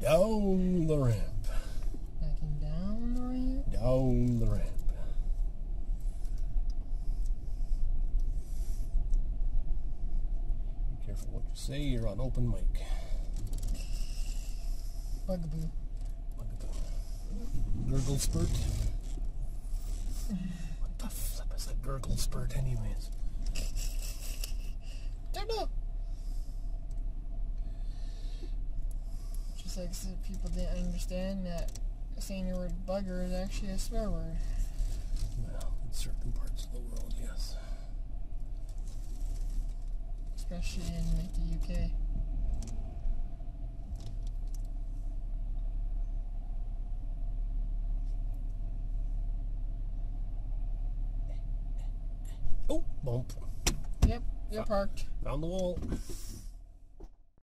Down the ramp. Backing down the ramp. Down the ramp. Be careful what you say. You're on open mic. Bugaboo. Gurgle spurt. What the flip is a gurgle spurt, anyways? Don't know. Just like some people didn't understand that saying the word bugger is actually a swear word. Well, in certain parts of the world, yes. Especially in like the UK. Oh, bump. Yep, you're parked. Found the wall.